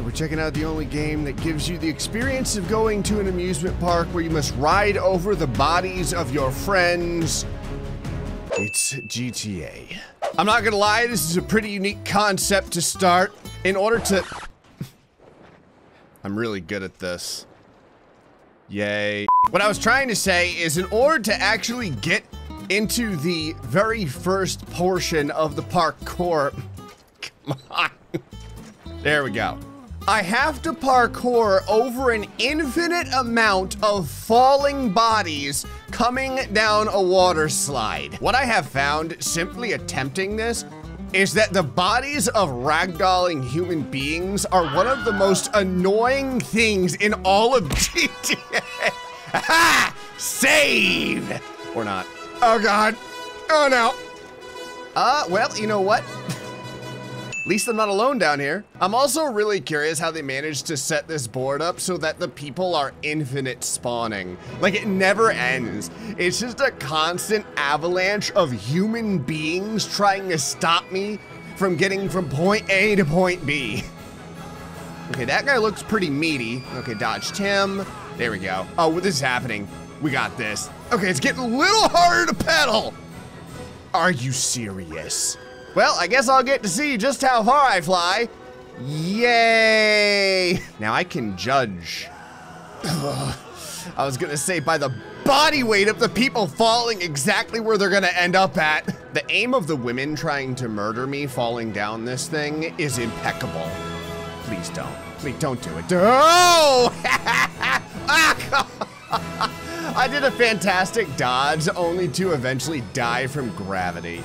we're checking out the only game that gives you the experience of going to an amusement park where you must ride over the bodies of your friends. It's GTA. I'm not gonna lie, this is a pretty unique concept to start. In order to... I'm really good at this. Yay. What I was trying to say is in order to actually get into the very first portion of the parkour... Come on. There we go. I have to parkour over an infinite amount of falling bodies coming down a water slide. What I have found simply attempting this is that the bodies of ragdolling human beings are one of the most annoying things in all of GTA. Ha! Save! Or not. Oh god. Oh no. Uh, well, you know what? At least I'm not alone down here. I'm also really curious how they managed to set this board up so that the people are infinite spawning. Like it never ends. It's just a constant avalanche of human beings trying to stop me from getting from point A to point B. Okay, that guy looks pretty meaty. Okay, dodged him. There we go. Oh, what is happening? We got this. Okay, it's getting a little harder to pedal. Are you serious? Well, I guess I'll get to see just how far I fly. Yay! Now I can judge. I was gonna say by the body weight of the people falling exactly where they're gonna end up at. The aim of the women trying to murder me falling down this thing is impeccable. Please don't. Please don't do it. Oh! Ah, I did a fantastic dodge only to eventually die from gravity.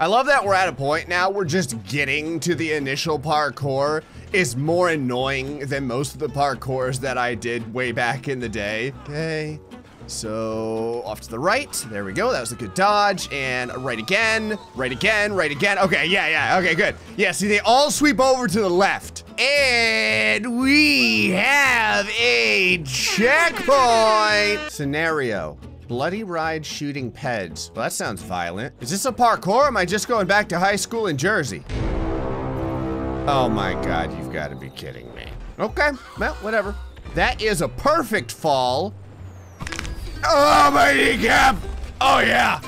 I love that we're at a point now where just getting to the initial parkour is more annoying than most of the parkours that I did way back in the day. Okay, so off to the right. There we go. That was a good dodge. And right again, right again, right again. Okay, yeah, yeah. Okay, good. Yeah, see, they all sweep over to the left. And we have a checkpoint scenario. Bloody ride shooting peds. Well, that sounds violent. Is this a parkour am I just going back to high school in Jersey? Oh my God, you've got to be kidding me. Okay, well, whatever. That is a perfect fall. Oh, my kneecap! Oh yeah!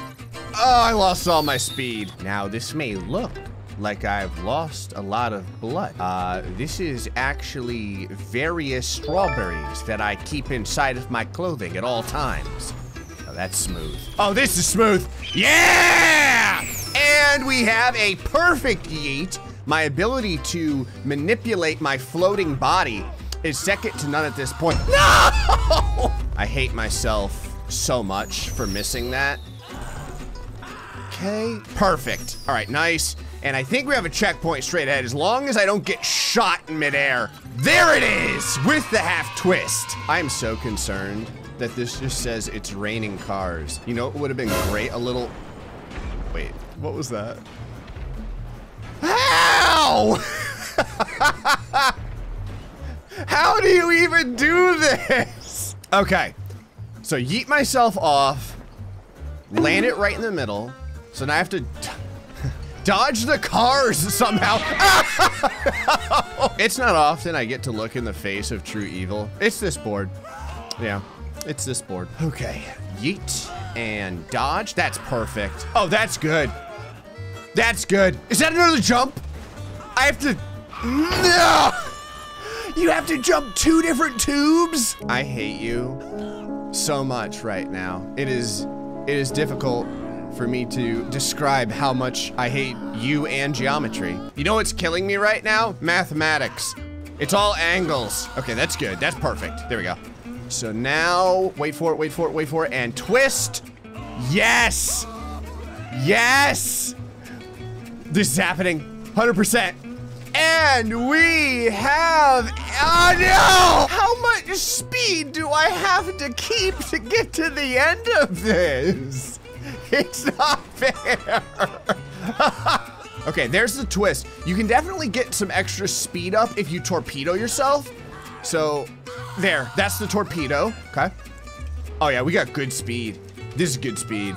Oh, I lost all my speed. Now, this may look like I've lost a lot of blood. Uh, this is actually various strawberries that I keep inside of my clothing at all times that's smooth. Oh, this is smooth. Yeah! And we have a perfect yeet. My ability to manipulate my floating body is second to none at this point. No! I hate myself so much for missing that. Okay, perfect. All right, nice. And I think we have a checkpoint straight ahead as long as I don't get shot in midair. There it is with the half twist. I'm so concerned that this just says it's raining cars. You know, it would have been great a little... Wait, what was that? How? How do you even do this? Okay, so yeet myself off, land it right in the middle. So now I have to dodge the cars somehow. it's not often I get to look in the face of true evil. It's this board. Yeah. It's this board. Okay, yeet and dodge. That's perfect. Oh, that's good. That's good. Is that another jump? I have to, no! You have to jump two different tubes? I hate you so much right now. It is, it is difficult for me to describe how much I hate you and geometry. You know what's killing me right now? Mathematics. It's all angles. Okay, that's good. That's perfect. There we go. So now, wait for it, wait for it, wait for it, and twist. Yes! Yes! This is happening, 100%. And we have, oh no! How much speed do I have to keep to get to the end of this? It's not fair. okay, there's the twist. You can definitely get some extra speed up if you torpedo yourself. So there, that's the torpedo. Okay. Oh yeah, we got good speed. This is good speed.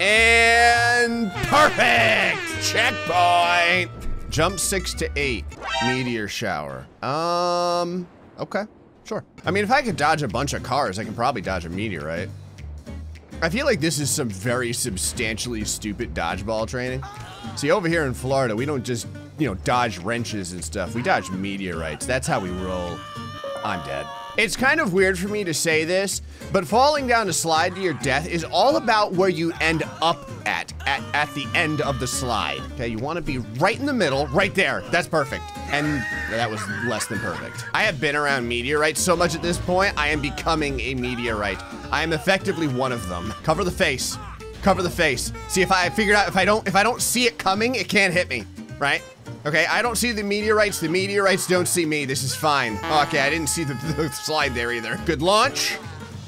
And perfect! Checkpoint! Jump six to eight. Meteor shower. Um, okay, sure. I mean, if I could dodge a bunch of cars, I can probably dodge a meteorite. I feel like this is some very substantially stupid dodgeball training. See, over here in Florida, we don't just, you know, dodge wrenches and stuff. We dodge meteorites. That's how we roll. I'm dead. It's kind of weird for me to say this, but falling down a slide to your death is all about where you end up at, at, at the end of the slide. Okay, you want to be right in the middle, right there. That's perfect. And that was less than perfect. I have been around meteorites so much at this point, I am becoming a meteorite. I am effectively one of them. Cover the face. Cover the face. See if I figured out if I don't if I don't see it coming, it can't hit me, right? Okay, I don't see the meteorites. The meteorites don't see me. This is fine. Okay, I didn't see the, the slide there either. Good launch.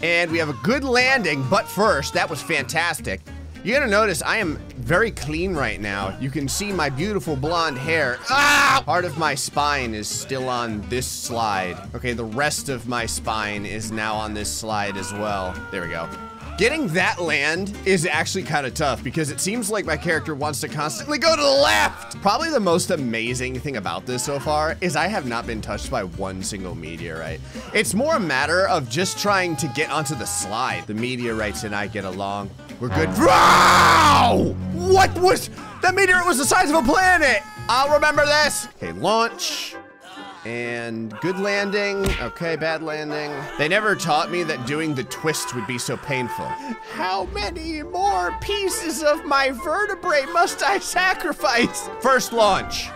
And we have a good landing, but first, that was fantastic. You're gonna notice I am very clean right now. You can see my beautiful blonde hair. Ah! Part of my spine is still on this slide. Okay, the rest of my spine is now on this slide as well. There we go. Getting that land is actually kind of tough because it seems like my character wants to constantly go to the left. Probably the most amazing thing about this so far is I have not been touched by one single meteorite. It's more a matter of just trying to get onto the slide. The meteorites and I get along. We're good. Wow! What was, that meteorite was the size of a planet. I'll remember this. Okay, launch. And good landing. Okay, bad landing. They never taught me that doing the twist would be so painful. How many more pieces of my vertebrae must I sacrifice? First launch.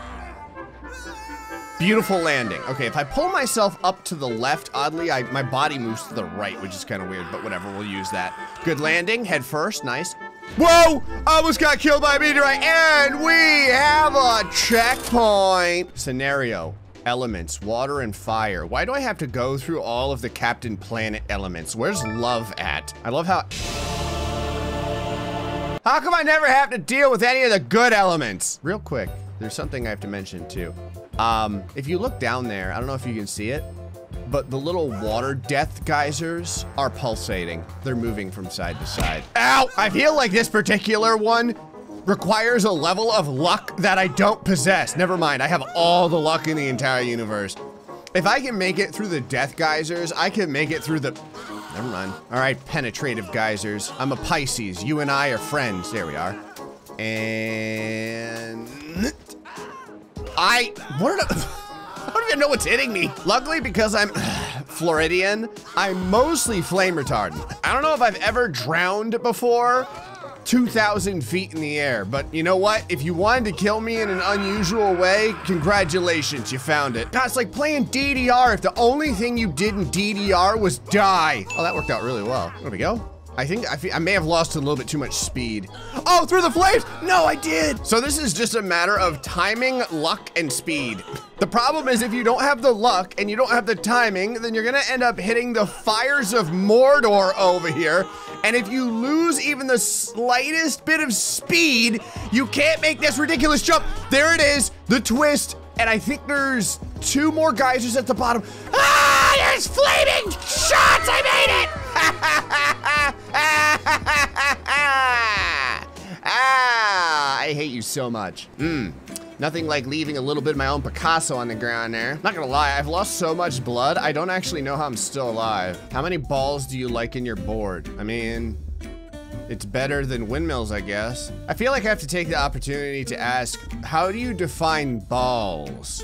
Beautiful landing. Okay, if I pull myself up to the left, oddly, I, my body moves to the right, which is kind of weird, but whatever, we'll use that. Good landing, head first, nice. Whoa! I almost got killed by a meteorite, and we have a checkpoint. Scenario elements, water and fire. Why do I have to go through all of the Captain Planet elements? Where's love at? I love how... How come I never have to deal with any of the good elements? Real quick, there's something I have to mention too. Um, if you look down there, I don't know if you can see it, but the little water death geysers are pulsating. They're moving from side to side. Ow! I feel like this particular one requires a level of luck that I don't possess. Never mind, I have all the luck in the entire universe. If I can make it through the death geysers, I can make it through the... Never mind. All right, penetrative geysers. I'm a Pisces. You and I are friends. There we are. And... I... Where do... I don't even know what's hitting me. Luckily, because I'm Floridian, I'm mostly flame retardant. I don't know if I've ever drowned before, 2,000 feet in the air. But you know what? If you wanted to kill me in an unusual way, congratulations, you found it. God, it's like playing DDR if the only thing you did in DDR was die. Oh, that worked out really well. There we go. I think I, I may have lost a little bit too much speed. Oh, through the flames! No, I did! So this is just a matter of timing, luck, and speed. The problem is if you don't have the luck and you don't have the timing, then you're gonna end up hitting the fires of Mordor over here. And if you lose even the slightest bit of speed, you can't make this ridiculous jump. There it is, the twist. And I think there's two more geysers at the bottom. Ah, there's flaming shots, I made it! ah, I hate you so much. Mmm. Nothing like leaving a little bit of my own Picasso on the ground there. Not gonna lie, I've lost so much blood, I don't actually know how I'm still alive. How many balls do you like in your board? I mean, it's better than windmills, I guess. I feel like I have to take the opportunity to ask, how do you define balls?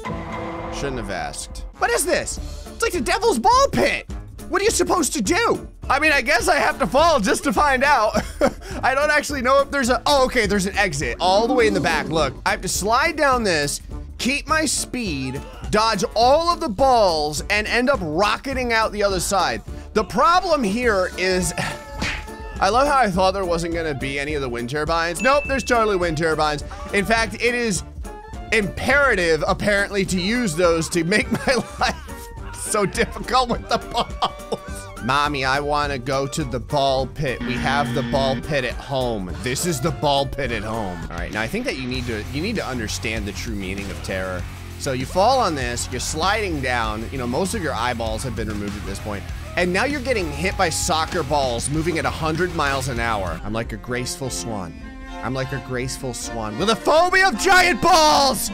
Shouldn't have asked. What is this? It's like the devil's ball pit. What are you supposed to do? I mean, I guess I have to fall just to find out. I don't actually know if there's a, oh, okay, there's an exit all the way in the back. Look, I have to slide down this, keep my speed, dodge all of the balls, and end up rocketing out the other side. The problem here is, I love how I thought there wasn't gonna be any of the wind turbines. Nope, there's totally wind turbines. In fact, it is imperative, apparently, to use those to make my life so difficult with the balls. Mommy, I want to go to the ball pit. We have the ball pit at home. This is the ball pit at home. All right, now I think that you need to you need to understand the true meaning of terror. So you fall on this, you're sliding down. You know, most of your eyeballs have been removed at this point. And now you're getting hit by soccer balls moving at 100 miles an hour. I'm like a graceful swan. I'm like a graceful swan with a phobia of giant balls.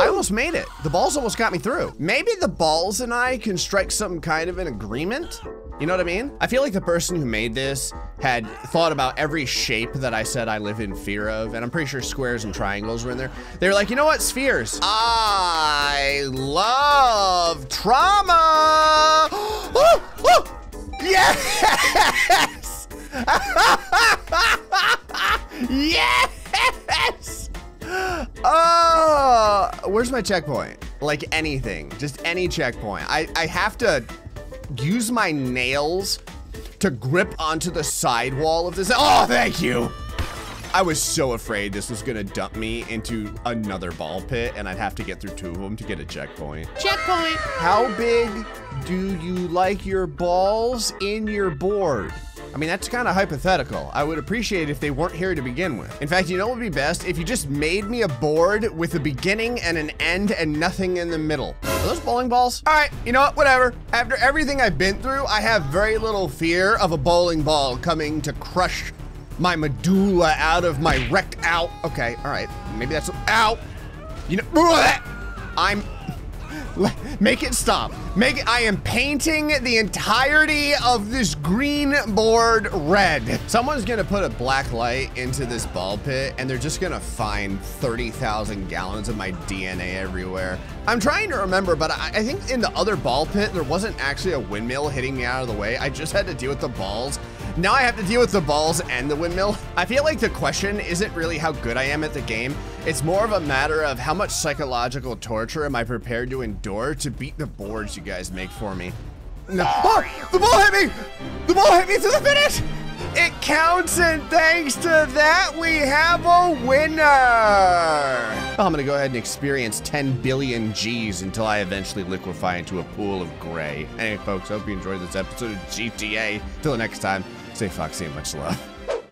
I almost made it. The balls almost got me through. Maybe the balls and I can strike some kind of an agreement? You know what I mean? I feel like the person who made this had thought about every shape that I said I live in fear of, and I'm pretty sure squares and triangles were in there. They were like, you know what, spheres. I love trauma. oh, oh, yes! yes! Oh, where's my checkpoint? Like anything, just any checkpoint. I, I have to use my nails to grip onto the sidewall of this. Oh, thank you. I was so afraid this was gonna dump me into another ball pit and I'd have to get through two of them to get a checkpoint. Checkpoint. How big do you like your balls in your board? I mean, that's kind of hypothetical. I would appreciate if they weren't here to begin with. In fact, you know what would be best? If you just made me a board with a beginning and an end and nothing in the middle. Are those bowling balls? All right, you know what? Whatever. After everything I've been through, I have very little fear of a bowling ball coming to crush my medulla out of my wrecked out. Okay, all right. Maybe that's out. You know, I'm Make it stop. Make it, I am painting the entirety of this green board red. Someone's gonna put a black light into this ball pit and they're just gonna find 30,000 gallons of my DNA everywhere. I'm trying to remember, but I, I think in the other ball pit, there wasn't actually a windmill hitting me out of the way. I just had to deal with the balls now I have to deal with the balls and the windmill. I feel like the question isn't really how good I am at the game. It's more of a matter of how much psychological torture am I prepared to endure to beat the boards you guys make for me. No. Oh, the ball hit me! The ball hit me to the finish! It counts, and thanks to that, we have a winner! Oh, I'm gonna go ahead and experience 10 billion G's until I eventually liquefy into a pool of gray. Anyway, folks, hope you enjoyed this episode of GTA. Till next time, Stay foxy and much love.